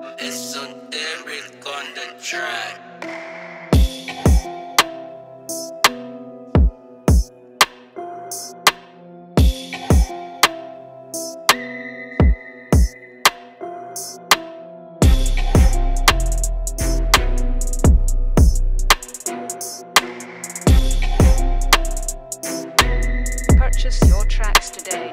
eZoterik on the track. Purchase your tracks today.